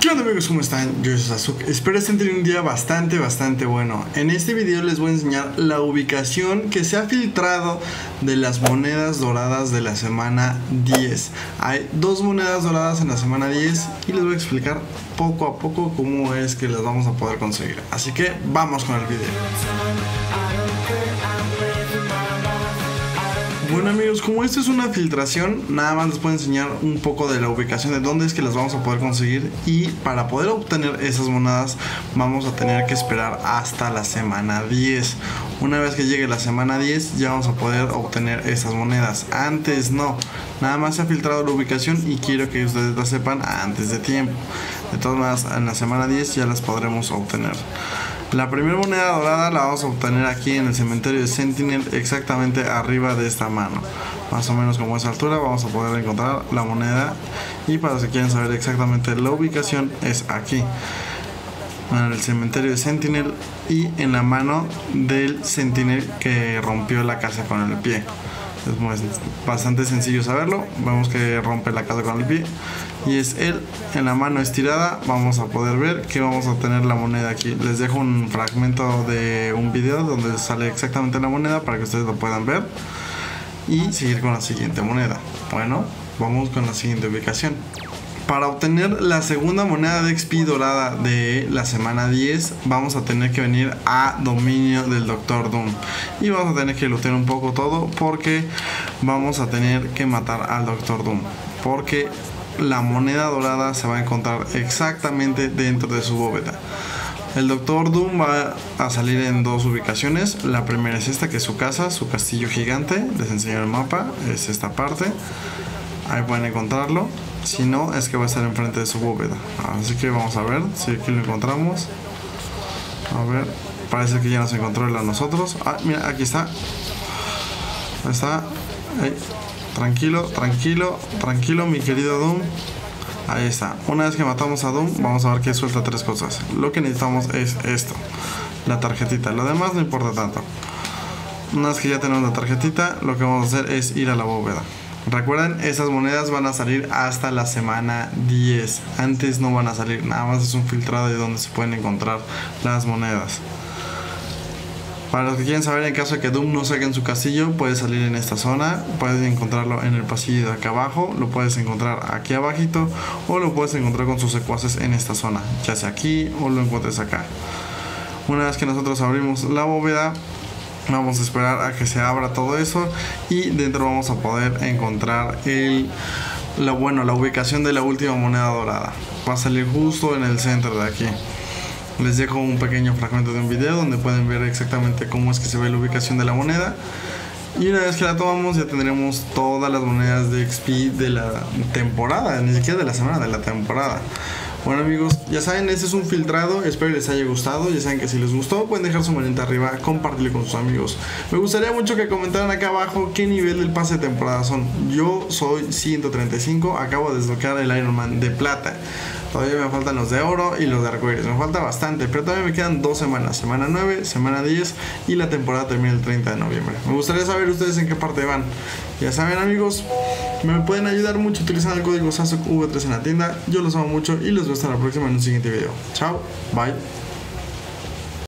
¿Qué onda amigos? ¿Cómo están? Yo soy Sasuke. Espero estén teniendo un día bastante, bastante bueno. En este video les voy a enseñar la ubicación que se ha filtrado de las monedas doradas de la semana 10. Hay dos monedas doradas en la semana 10 y les voy a explicar poco a poco cómo es que las vamos a poder conseguir. Así que vamos con el video. Bueno amigos, como esto es una filtración, nada más les puedo enseñar un poco de la ubicación de dónde es que las vamos a poder conseguir y para poder obtener esas monedas vamos a tener que esperar hasta la semana 10. Una vez que llegue la semana 10 ya vamos a poder obtener esas monedas. Antes no, nada más se ha filtrado la ubicación y quiero que ustedes la sepan antes de tiempo. De todas maneras, en la semana 10 ya las podremos obtener. La primera moneda dorada la vamos a obtener aquí en el cementerio de Sentinel, exactamente arriba de esta mano. Más o menos como esa altura vamos a poder encontrar la moneda. Y para los que quieren saber exactamente la ubicación, es aquí. En el cementerio de Sentinel y en la mano del Sentinel que rompió la casa con el pie. Es bastante sencillo saberlo. Vemos que rompe la casa con el pie. Y es él en la mano estirada. Vamos a poder ver que vamos a tener la moneda aquí. Les dejo un fragmento de un video donde sale exactamente la moneda para que ustedes lo puedan ver. Y seguir con la siguiente moneda. Bueno, vamos con la siguiente ubicación. Para obtener la segunda moneda de XP dorada de la semana 10, vamos a tener que venir a dominio del Doctor Doom. Y vamos a tener que lootear un poco todo porque vamos a tener que matar al Doctor Doom. Porque la moneda dorada se va a encontrar exactamente dentro de su bóveda. El Doctor Doom va a salir en dos ubicaciones. La primera es esta, que es su casa, su castillo gigante. Les enseño el mapa, es esta parte. Ahí pueden encontrarlo. Si no, es que va a estar enfrente de su bóveda. Así que vamos a ver si aquí lo encontramos. A ver, parece que ya nos encontró a nosotros. Ah, mira, aquí está. Ahí está. Tranquilo, tranquilo, tranquilo, mi querido Doom. Ahí está. Una vez que matamos a Doom, vamos a ver que suelta tres cosas. Lo que necesitamos es esto. La tarjetita. Lo demás no importa tanto. Una vez que ya tenemos la tarjetita, lo que vamos a hacer es ir a la bóveda. Recuerden, esas monedas van a salir hasta la semana 10. Antes no van a salir, nada más es un filtrado de donde se pueden encontrar las monedas. Para los que quieren saber, en caso de que Doom no salga en su castillo, puede salir en esta zona. Puedes encontrarlo en el pasillo de acá abajo, lo puedes encontrar aquí abajito o lo puedes encontrar con sus secuaces en esta zona, ya sea aquí o lo encuentres acá. Una vez que nosotros abrimos la bóveda, Vamos a esperar a que se abra todo eso y dentro vamos a poder encontrar el, la, bueno, la ubicación de la última moneda dorada. Va a salir justo en el centro de aquí. Les dejo un pequeño fragmento de un video donde pueden ver exactamente cómo es que se ve la ubicación de la moneda. Y una vez que la tomamos ya tendremos todas las monedas de XP de la temporada, ni siquiera de la semana, de la temporada. Bueno amigos, ya saben, este es un filtrado, espero les haya gustado, ya saben que si les gustó pueden dejar su manita arriba, compartirlo con sus amigos. Me gustaría mucho que comentaran acá abajo qué nivel del pase de temporada son. Yo soy 135, acabo de desbloquear el Iron Man de plata. Todavía me faltan los de oro y los de arcoíris. Me falta bastante, pero todavía me quedan dos semanas. Semana 9, semana 10 y la temporada termina el 30 de noviembre. Me gustaría saber ustedes en qué parte van. Ya saben amigos, me pueden ayudar mucho utilizando el código SASOKV3 en la tienda. Yo los amo mucho y los veo hasta la próxima en un siguiente video. Chao, bye.